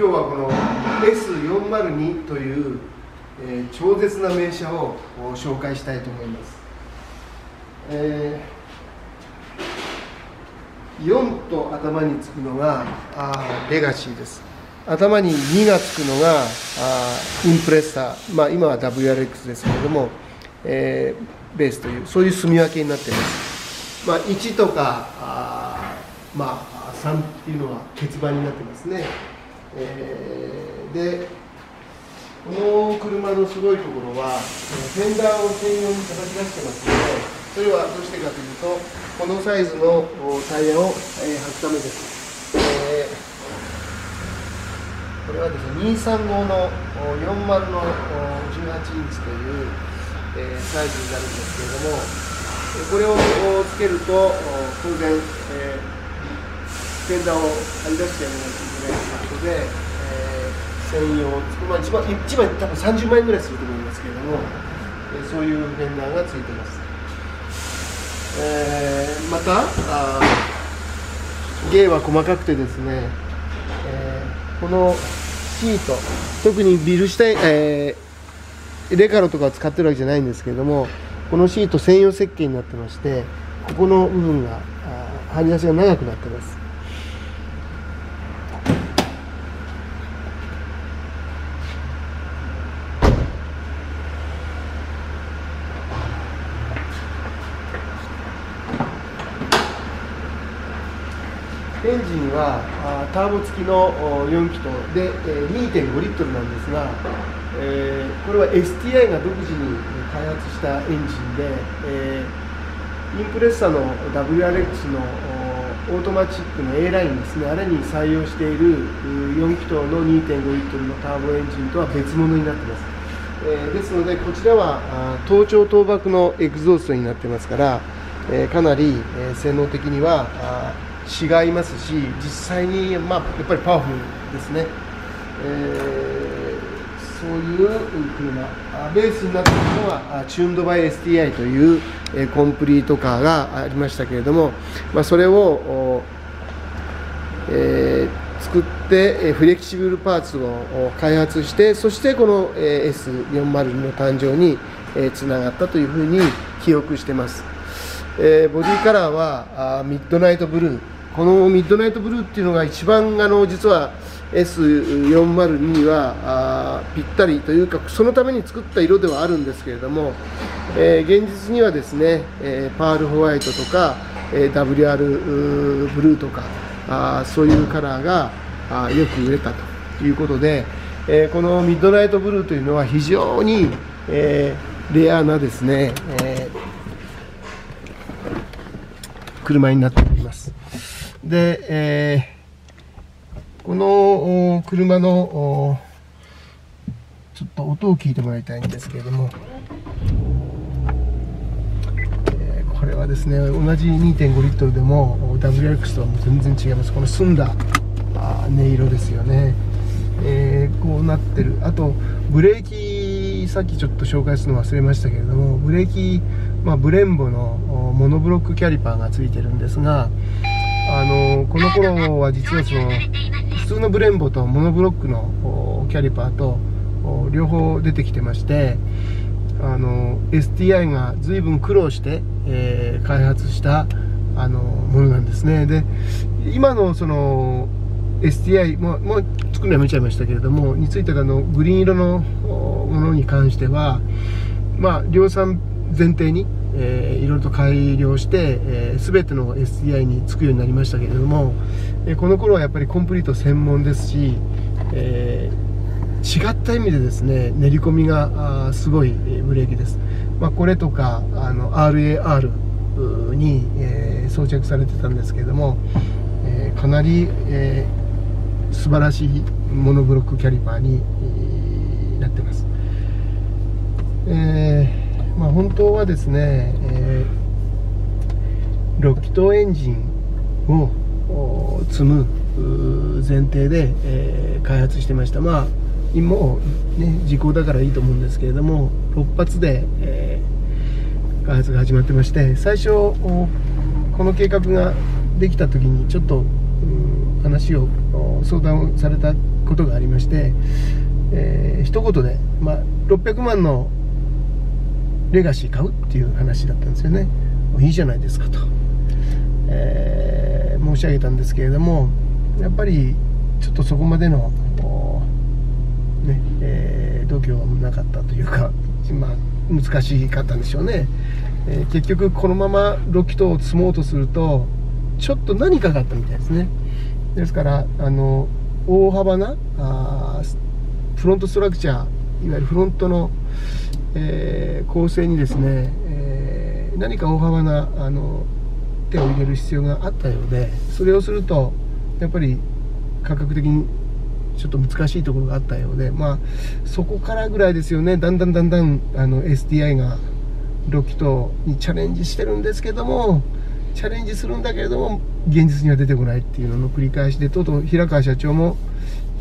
今日はこの S402 という、えー超絶な名車を紹介したいと思います、えー4と頭につくのがあレガシーです。頭に2がつくのがあインプレッサー、まあ、今は WRX ですけれども、えーベースというそういう住み分けになっています、まあ、1とかあまあ、3っていうのは欠番になってますね、えーでこの車のすごいところはフェンダーを専用に叩き出してますのでそれはどうしてかというとこのサイズのタイヤを、えー履くためです、えーこれはですね235の40の18インチという、えーサイズになるんですけれどもこれをつけると当然、えーフェンダーを張り出してやらないとで、えー専用、まあ、一番一番多分30万円ぐらいすると思いますけれども、えーそういうフェンダーがついてます、えーまたあ芸は細かくてですね、えーこのシート特にビルシュタイン、えーレカロとかを使ってるわけじゃないんですけれどもこのシート専用設計になってましてここの部分があ張り出しが長くなってます。エンジンはターボ付きの4気筒で、2.5リットルなんですが、えーこれは STI が独自に開発したエンジンで、えーインプレッサの WRX のオートマチックの A ラインですね。あれに採用している4気筒の2.5リットルのターボエンジンとは別物になっています、えーですのでこちらはあー等長等爆のエクゾーストになってますから、えーかなり、え性能的には違いますし実際に、まあ、やっぱりパワフルですね、えーそういう車ベースになっているのはチューンドバイ STI という、えコンプリートカーがありましたけれども、まあ、それをえー作ってフレキシブルパーツを開発してそしてこの S402 の誕生につながったというふうに記憶してます、えーボディカラーはあミッドナイトブルー。このミッドナイトブルーっていうのが一番あの実は S402 にはぴったりというかそのために作った色ではあるんですけれども、えー現実にはですね、えーパールホワイトとか、えー WR ブルーとかあーそういうカラーがあよく売れたということで、えーこのミッドナイトブルーというのは非常に、えーレアなですね、え車になって。で、えーこの車のちょっと音を聞いてもらいたいんですけれども、えーこれはですね同じ2.5リットルでも WRX とはもう全然違います。この澄んだあ音色ですよね、えーこうなってる。あとブレーキさっきちょっと紹介するの忘れましたけれどもブレーキ、まあ、ブレンボのモノブロックキャリパーがついてるんですがあのこの頃は実はその普通のブレンボとモノブロックのキャリパーと両方出てきてましてあの STI が随分苦労して、えー開発したあのものなんですね。で今のその STI もう作るのやめちゃいましたけれどもについてはあのグリーン色のものに関してはまあ量産前提に、えーいろいろと改良して、えー、全ての STI につくようになりましたけれども、えーこの頃はやっぱりコンプリート専門ですし、えー違った意味でですね練り込みがすごいブレーキです、まあ、これとかあの RAR に、え装着されてたんですけれども、えかなり、えー素晴らしいモノブロックキャリパーに、なってます、えーまあ、本当はですね、え6気筒エンジンを積む前提で、えー開発してました。まあもね時効だからいいと思うんですけれども6発で、えー開発が始まってまして最初この計画ができた時にちょっと話を相談されたことがありまして、えー、一言で、まあ、600万のレガシー買うっていう話だったんですよね。いいじゃないですかと、えー、申し上げたんですけれどもやっぱりちょっとそこまでの、ねえ、度胸はなかったというか、まあ、難しかったんでしょうね、えー、結局このままロキトを積もうとするとちょっと何かがあったみたいですね。ですからあの大幅なあフロントストラクチャーいわゆるフロントの、えー、構成にですね、えー、何か大幅なあの手を入れる必要があったようでそれをするとやっぱり価格的にちょっと難しいところがあったようで、まあ、そこからぐらいですよね。だんだんだんだんあの STI がロキトにチャレンジしてるんですけどもチャレンジするんだけれども現実には出てこないっていうのの繰り返しでとうとう平川社長も、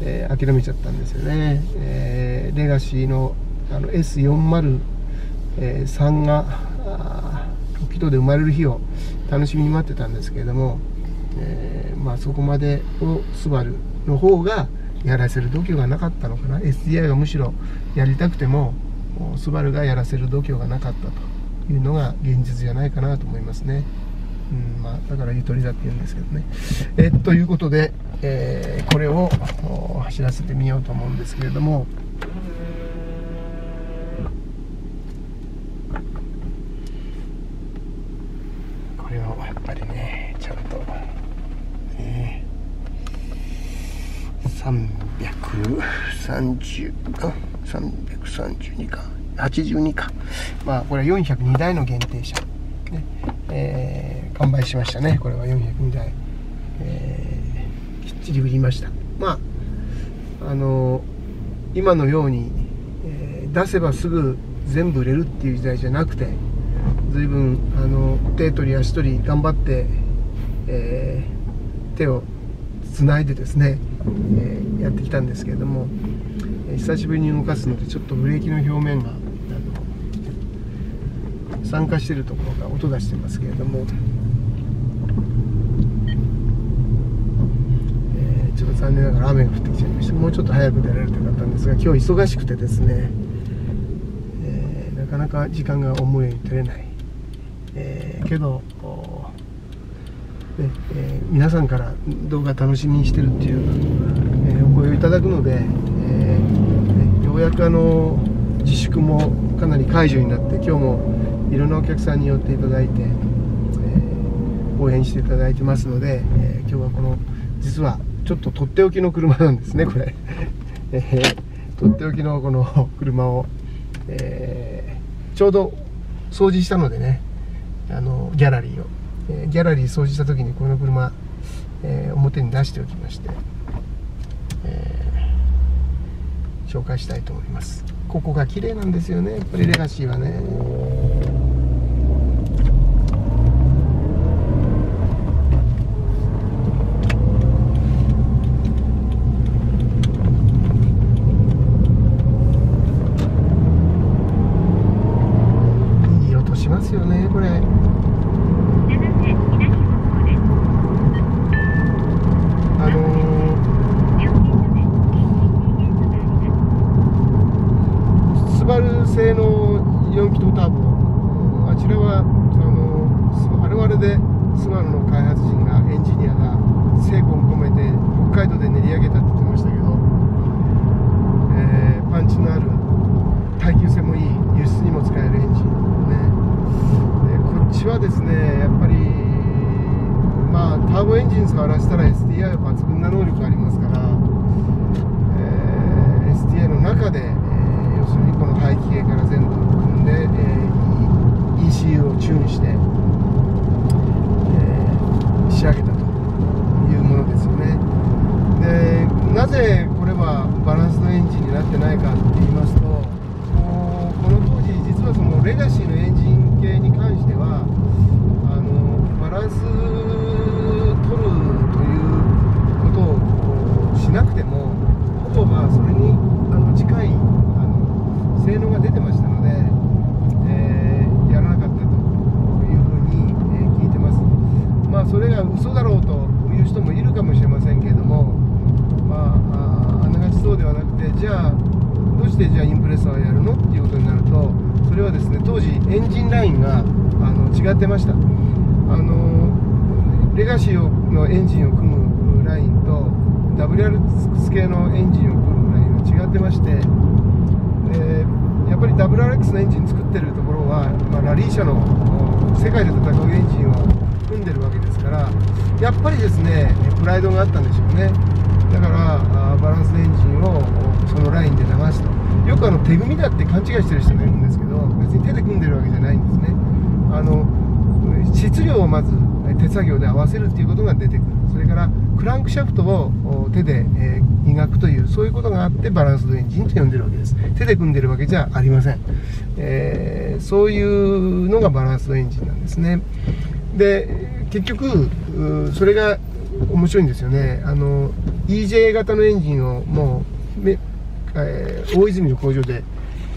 えー、諦めちゃったんですよね、えー、レガシーのあの S403 がロキで生まれる日を楽しみに待ってたんですけれども、えー、まあ、そこまでをスバルの方がやらせる度胸がなかったのかな SDI がむしろやりたくてもスバルがやらせる度胸がなかったというのが現実じゃないかなと思いますね。うんまあ、だからゆとりだって言うんですけどね。えということで、えー、これを走らせてみようと思うんですけれども、これをやっぱりね、ちゃんと、ね、330、332か、82か。まあ、これは402台の限定車。ね。えー、完売しましたね。これは402台、えー、きっちり売りました。まああのー、今のように、えー、出せばすぐ全部売れるっていう時代じゃなくて随分あの手取り足取り頑張って、えー、手をつないでですね、えー、やってきたんですけれども、えー、久しぶりに動かすのでちょっとブレーキの表面が参加してるところが音出してますけれども、えー、ちょっと残念ながら雨が降ってきちゃいました。もうちょっと早く出られるとよかったんですが今日忙しくてですね、えー、なかなか時間が思うように取れない、えー、けどえー、皆さんから動画楽しみにしてるっていう、えー、お声をいただくので、えー、ようやくあの自粛もかなり解除になって今日もいろんなお客さんに寄っていただいて、えー、応援していただいてますので、え、今日はこの実はちょっととっておきの車なんですねこれ、えー、とっておきのこの 車を、え、ちょうど掃除したのでねあのギャラリーを、ギャラリー掃除した時にこの車、え表に出しておきまして、え紹介したいと思います。ここが綺麗なんですよね。やっぱりレガシーはね製の4気筒ターボあちらはあのあれはあれでスバルの開発陣がエンジニアが精魂込めて北海道で練り上げたって言ってましたけど、えー、パンチのある耐久性もいい輸出にも使えるエンジンねでこっちはですねやっぱりまあターボエンジン触らせたら STI は抜群な能力がありますから、えー、STI の中でするにこの排気系から全部組んで、えー、ECU をチューンして、えー、仕上げたというものですよねでなぜこれはバランスドエンジンになってないかって言いますとこの当時実はそのレガシーのエンジン系に関してはあのバランス取るということをしなくてもほぼまあそれにあの近い性能が出てましたので、えー、やらなかったというふうに、えー、聞いてますまあそれが嘘だろうという人もいるかもしれませんけれどもじゃあどうしてじゃあインプレッサーをやるのっていうことになるとそれはですね当時エンジンラインがあの違ってました。あのレガシーのエンジンを組むラインと WRX 系のエンジンを組むラインが違ってましてでやっぱり WRX のエンジン作ってるところは、まあ、ラリー車の世界で戦うエンジンを組んでるわけですからやっぱりですねプライドがあったんでしょうね。だからバランスエンジンをそのラインで流すと。よくあの手組みだって勘違いしてる人がいるんですけど別に手で組んでるわけじゃないんですね。あの質量をまず手作業で合わせるっていうことが出てくる。それからクランクシャフトを手で、え磨くというそういうことがあってバランスドエンジンと呼んでるわけです。手で組んでるわけじゃありません、えー、そういうのがバランスドエンジンなんですね。で結局それが面白いんですよね。あの EJ 型のエンジンをもうめえー、大泉の工場で、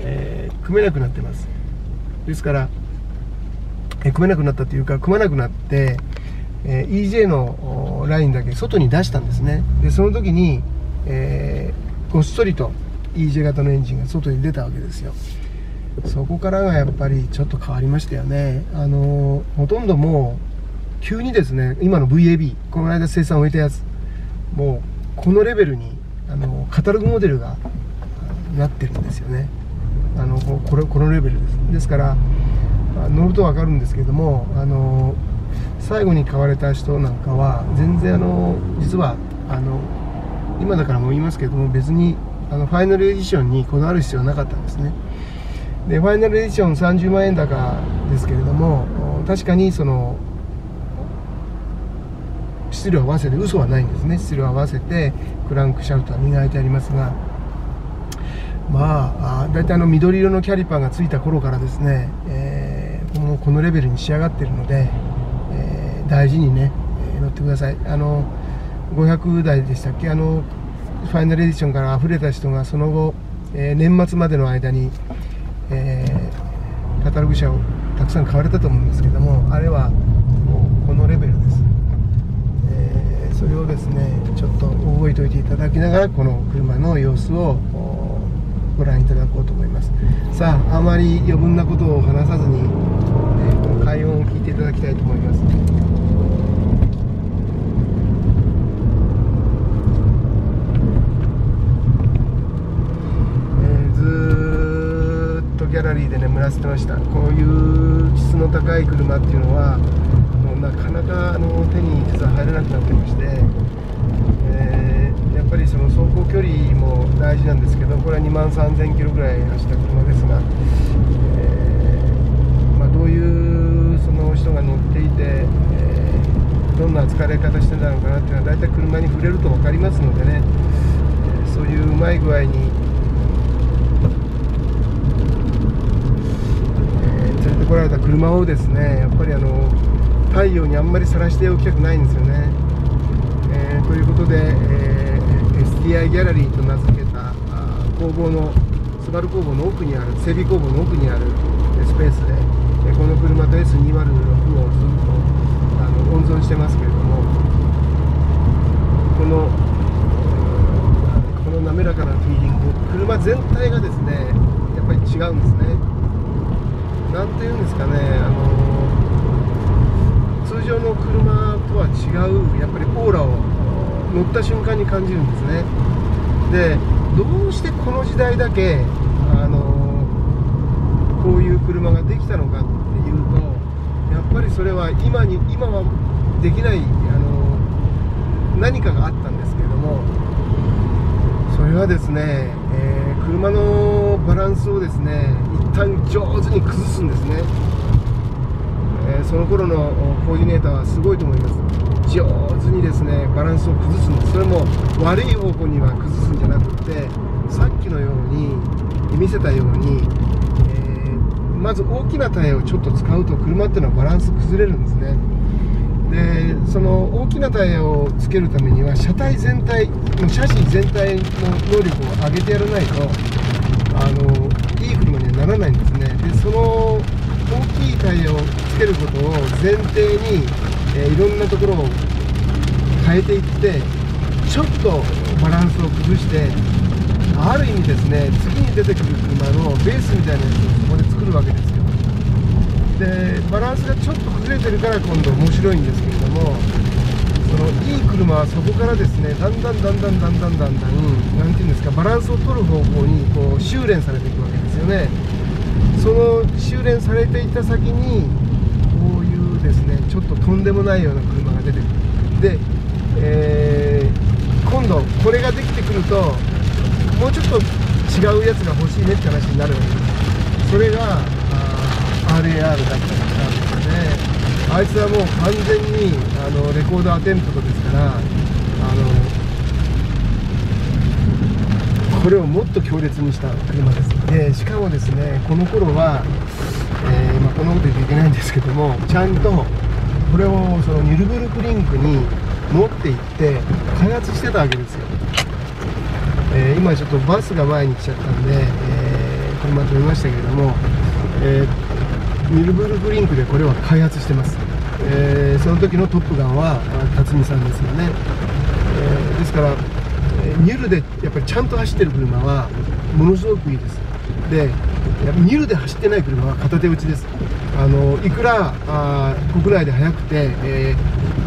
え、組めなくなってます。ですからえ組めなくなったというか組まなくなって、え、EJ のラインだけ外に出したんですね。でその時に、えー、ごっそりと EJ 型のエンジンが外に出たわけですよ。そこからがやっぱりちょっと変わりましたよね。あのほとんどもう急にですね今の VAB この間生産を終えたやつもうこのレベルにあのカタログモデルがなってるんですよね。あのこれこのレベルです。ですから乗ると分かるんですけどもあの最後に買われた人なんかは全然あの実はあの今だからも言いますけども別にあのファイナルエディションにこだわる必要はなかったんですね。でファイナルエディション30万円高ですけれども確かにその質量合わせて嘘はないんですね。質量合わせてクランクシャフトは磨いてありますがまあ大体あの緑色のキャリパーがついた頃からですね、えー、もうこのレベルに仕上がってるので、えー、大事にね、えー、乗ってください。あの500台でしたっけ？あのファイナルエディションから溢れた人がその後、えー、年末までの間に、えー、カタログ車をたくさん買われたと思うんですけどもあれはもうこのレベルです、えー、それをですねちょっと覚えておいていただきながらこの車の様子をご覧いただこうと思います。さああまり余分なことを話さずに、を聞いていただきたいと思います。ギャラリーで眠らせてました。こういう質の高い車っていうのはもうなかなかあの手に実は入らなくなってまして、えー、やっぱりその走行距離も大事なんですけどこれは2万3000キロぐらい走った車ですが、えー、まあ、どういうの人が乗っていて、えー、どんな疲れ方してたのかなっていうのは大体車に触れると分かりますのでね、えそういううまい具合に来られた車をですねやっぱりあの太陽にあんまりさらしておきたくないんですよね。えー、ということで、えー、STI ギャラリーと名付けた工房のスバル工房の奥にある整備工房の奥にあるスペースで、この車と S206 をずっとあの温存してますけれどもこのこの滑らかなフィーリング車全体がですねやっぱり違うんですね。何ていうんですかねあの通常の車とは違うやっぱりオーラを乗った瞬間に感じるんですね。でどうしてこの時代だけあのこういう車ができたのかってそれは今に今はできないあの何かがあったんですけれどもそれはですね、えー、車のバランスをですね一旦上手に崩すんですね、えー、その頃のコーディネーターはすごいと思います。上手にですねバランスを崩すんです。それも悪い方向には崩すんじゃなくってさっきのように見せたように、まず大きなタイヤをちょっと使うと車っていうのはバランス崩れるんですね。でその大きなタイヤをつけるためには車体全体シャシー全体の能力を上げてやらないとあのいい車にはならないんですね。でその大きいタイヤをつけることを前提に、えー、いろんなところを変えていってちょっとバランスを崩してある意味ですね次に出てくる車のベースみたいなやつをそこで作るわけですよ。でバランスがちょっと崩れてるから今度面白いんですけれどもそのいい車はそこからですねだんだんだんだんだんだんだんだん何て言うんですかバランスを取る方向にこう修練されていくわけですよね。その修練されていた先にこういうですねちょっととんでもないような車が出てくる。で、えー、今度これができてくるともうちょっと違うやつが欲しいねって話になるわけですそれが RAR だったりしたんですよね。あいつはもう完全にあのレコードアテンプトですからあのこれをもっと強烈にした。車ですでしかもですねこの頃は、えー、まあ、こんなこと言っていけないんですけどもちゃんとこれをそのニュルブルクリンクに持って行って開発してたわけですよ、えー、今ちょっとバスが前に来ちゃったんで、えー、車止めましたけれども、えーミルブルクリンクでこれは開発してます、え、その時のトップガンは辰巳さんですよね、え、ですからニュルでやっぱりちゃんと走ってる車はものすごくいいです。でやっぱニュルで走ってない車は片手打ちです。あのいくらあ国内で速くて、えー、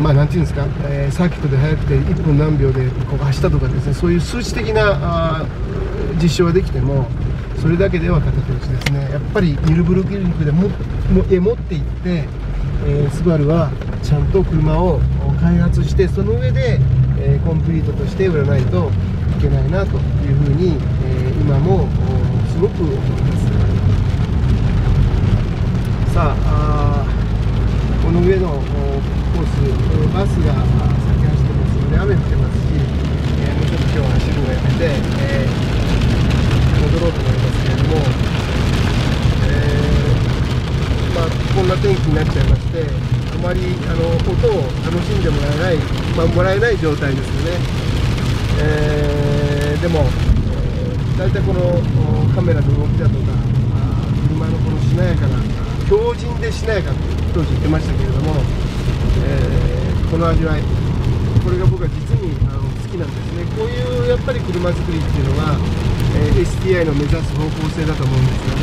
まあなんていうんですか、えー、サーキットで速くて1分何秒でこう走ったとかですねそういう数値的なあ実証はできてもそれだけでは片手打ちですね。やっぱりニルブルクリニックでももえ持っていって、えー、スバルはちゃんと車を開発してその上で、えー、コンプリートとして売らないといけないなというふうに、えー、今もすごく思います。さあこの上のコースバスが先走ってますので雨降ってますし、えもうちょっと今日は走るのやめて、え戻ろうと思いますけれども、え、まあ、こんな天気になっちゃいましてあまりあの音を楽しんでもらえない、まあ、もらえない状態ですよね、えー、でも大体このカメラの動きだとか車のこのしなやかな強靭でしなやかって当時言ってましたけれども、えー、この味わいこれが僕は実にあの好きなんですね。こういうやっぱり車作りっていうのはえー、STI の目指す方向性だと思うんですよね、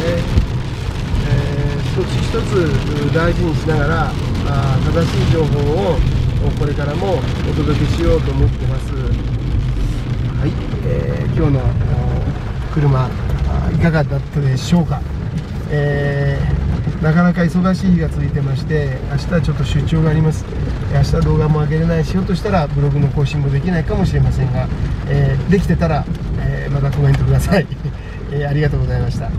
えー、一つ一つ大事にしながらあ正しい情報をこれからもお届けしようと思ってます。はい、えー、今日の車いかがだったでしょうか、えー、なかなか忙しい日が続いてまして明日はちょっと出張があります。明日動画も上げれないしようとしたらブログの更新もできないかもしれませんが、えー、できてたら、えー、またコメントください、えー、ありがとうございました。